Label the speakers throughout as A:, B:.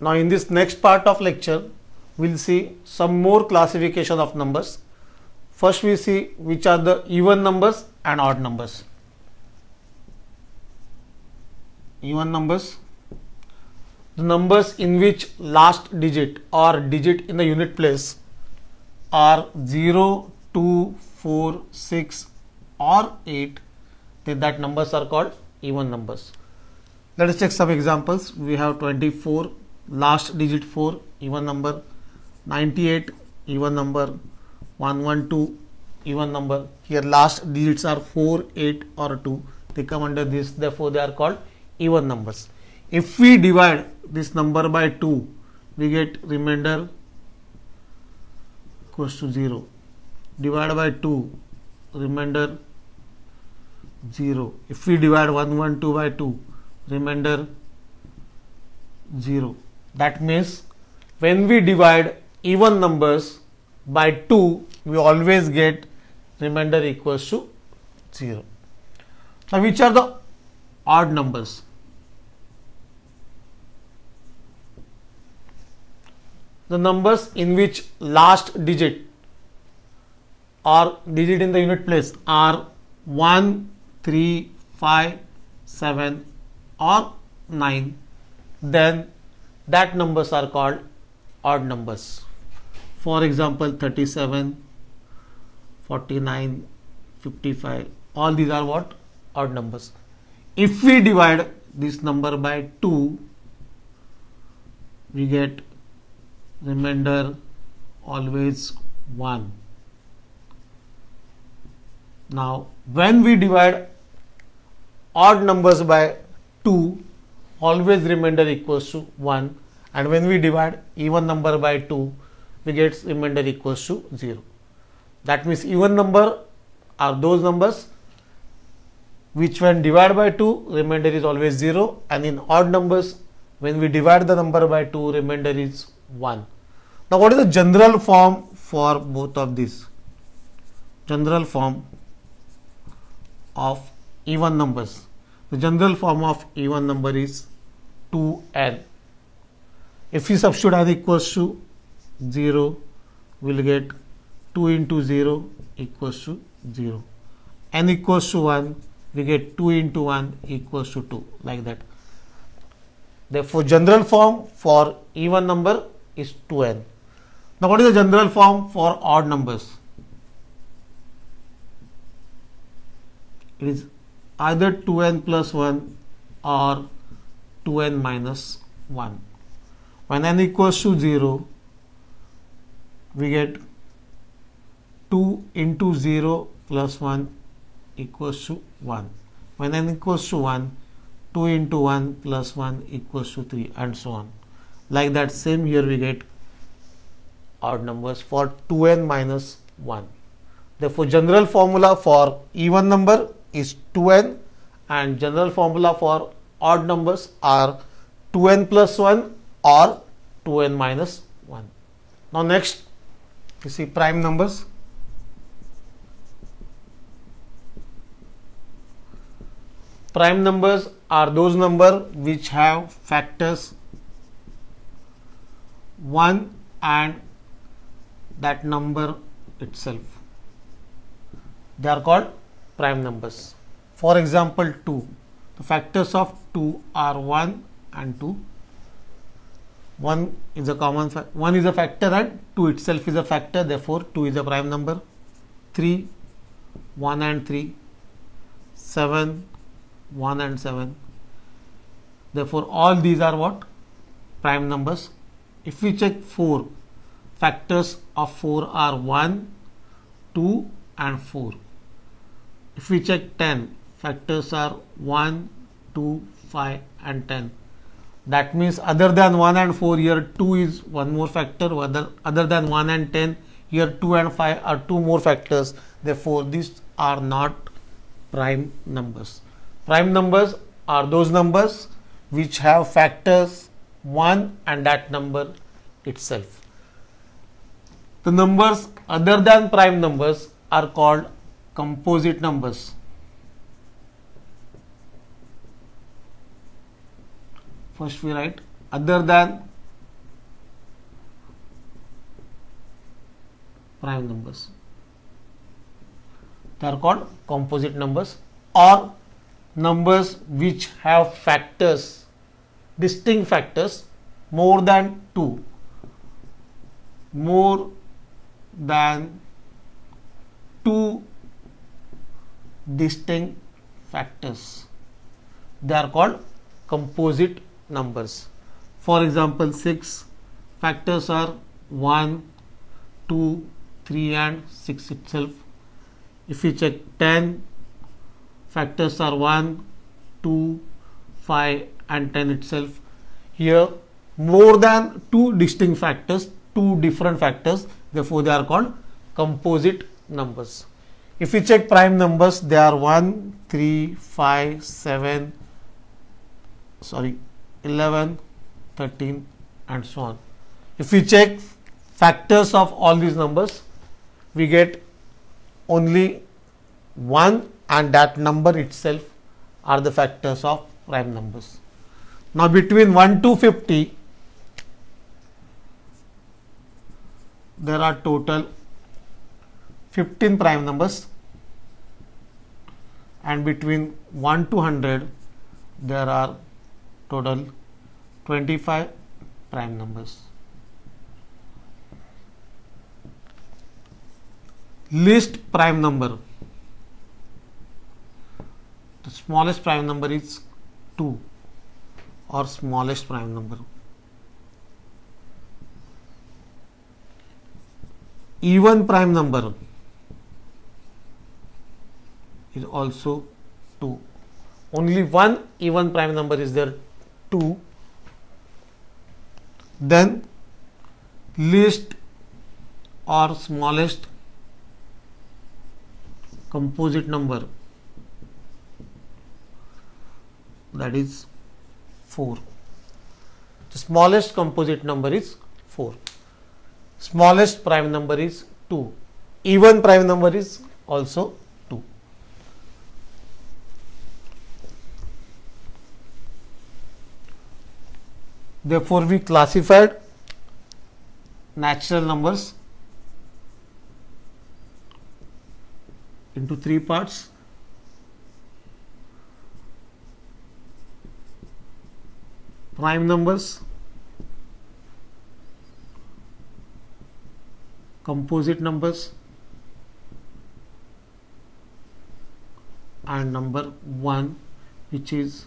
A: Now in this next part of lecture, we'll see some more classification of numbers. First we see which are the even numbers and odd numbers. Even numbers, the numbers in which last digit or digit in the unit place are 0, 2, 4, 6 or 8, then that numbers are called even numbers. Let us take some examples. We have 24, last digit 4, even number, 98, even number, 112, even number. Here last digits are 4, 8 or 2. They come under this, therefore they are called even numbers. If we divide this number by 2, we get remainder equals to 0. Divide by 2, remainder 0. If we divide 112 by 2, remainder 0. That means when we divide even numbers by 2, we always get remainder equals to 0. Now, which are the odd numbers? The numbers in which last digit or digit in the unit place are 1, 3, 5, 7 or 9 then that numbers are called odd numbers. For example 37, 49, 55 all these are what odd numbers. If we divide this number by 2 we get remainder always 1. Now when we divide odd numbers by 2 always remainder equals to 1 and when we divide even number by 2 we get remainder equals to 0. That means even number are those numbers which when divided by 2 remainder is always 0 and in odd numbers when we divide the number by 2 remainder is 1. Now what is the general form for both of these? General form of even numbers. The general form of even number is 2n. If we substitute n equals to 0, we will get 2 into 0 equals to 0. n equals to 1, we get 2 into 1 equals to 2 like that. Therefore, general form for even number is 2n. Now, what is the general form for odd numbers? It is either 2n plus 1 or 2n minus 1. When n equals to 0, we get 2 into 0 plus 1 equals to 1. When n equals to 1, 2 into 1 plus 1 equals to 3 and so on. Like that same here we get odd numbers for 2n minus 1. Therefore, general formula for even number is 2n and general formula for odd numbers are 2n plus 1 or 2n minus 1. Now next you see prime numbers. Prime numbers are those number which have factors 1 and that number itself. They are called prime numbers. For example 2. The factors of 2 are 1 and 2. 1 is a common 1 is a factor and 2 itself is a factor therefore 2 is a prime number. 3 1 and 3 7 1 and 7 therefore all these are what? Prime numbers. If we check 4 factors of 4 are 1 2 and 4 if we check 10 factors are 1 2 5 and 10 that means other than 1 and 4 here 2 is one more factor. Other other than 1 and 10 here 2 and 5 are two more factors. Therefore these are not prime numbers. Prime numbers are those numbers which have factors 1 and that number itself. The numbers other than prime numbers are called composite numbers first we write. Other than prime numbers. They are called composite numbers or numbers which have factors distinct factors more than 2 more than 2 distinct factors. They are called composite numbers. For example, 6 factors are 1, 2, 3 and 6 itself. If we check 10 factors are 1, 2, 5 and 10 itself. Here more than two distinct factors, two different factors, therefore they are called composite numbers. If we check prime numbers, they are 1, 3, 5, 7, sorry, 11, 13 and so on. If we check factors of all these numbers, we get only 1 and that number itself are the factors of prime numbers. Now between 1 to 50 there are total 15 prime numbers and between 1 to 100 there are total 25 prime numbers. Least prime number the smallest prime number is 2 or smallest prime number. Even prime number is also 2. Only one even prime number is there 2. Then least or smallest composite number that is 4. The smallest composite number is 4. Smallest prime number is 2. Even prime number is also 2. Therefore, we classified natural numbers into three parts. Prime numbers, composite numbers and number 1 which is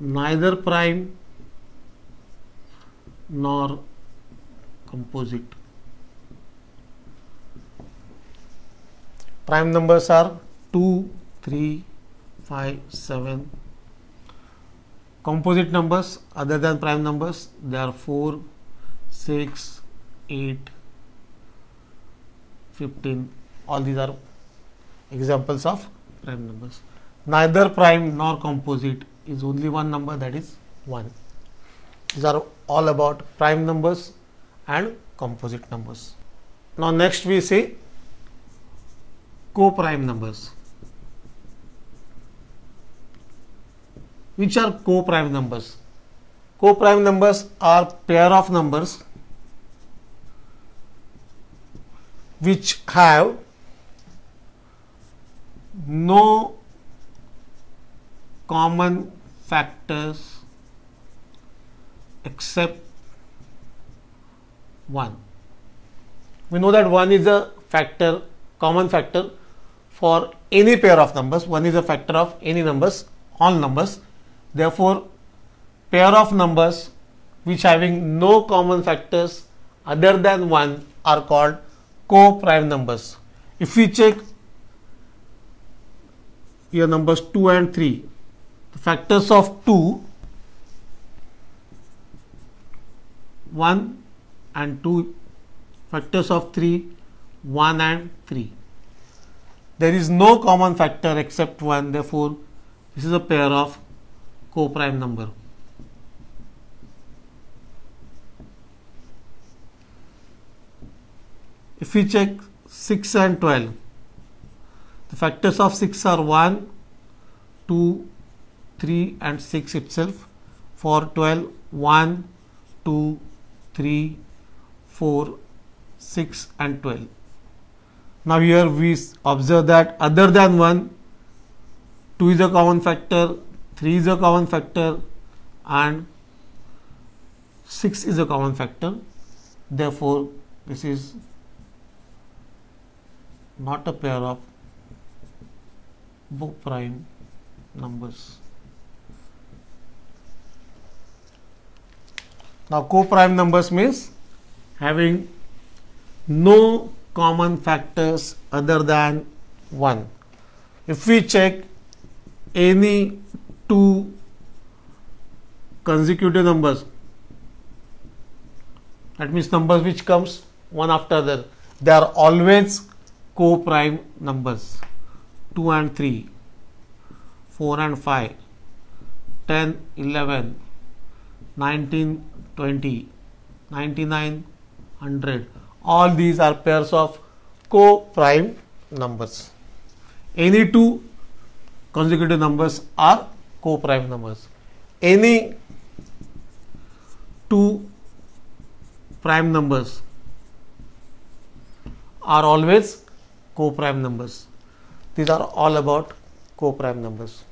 A: neither prime nor composite. Prime numbers are 2, 3, 5, 7, composite numbers other than prime numbers they are 4 6 8 15 all these are examples of prime numbers. Neither prime nor composite is only one number that is 1 these are all about prime numbers and composite numbers. Now next we see co-prime numbers. Which are co-prime numbers. Co-prime numbers are pair of numbers which have no common factors except 1. We know that 1 is a factor, common factor for any pair of numbers. 1 is a factor of any numbers, all numbers. Therefore, pair of numbers which having no common factors other than 1 are called co-prime numbers. If we check here numbers 2 and 3, the factors of 2, 1 and 2, factors of 3, 1 and 3. There is no common factor except 1, therefore, this is a pair of co-prime number. If we check 6 and 12, the factors of 6 are 1, 2, 3 and 6 itself. For 12, 1, 2, 3, 4, 6 and 12 now here we observe that other than 1 2 is a common factor 3 is a common factor and 6 is a common factor therefore this is not a pair of prime numbers now co-prime numbers means having no common factors other than 1 if we check any two consecutive numbers that means numbers which comes one after the other they are always co-prime numbers. 2 and 3 4 and 5 10 11 19 20 99 100 all these are pairs of co-prime numbers any two consecutive numbers are co-prime numbers any two prime numbers are always co-prime numbers. These are all about co-prime numbers.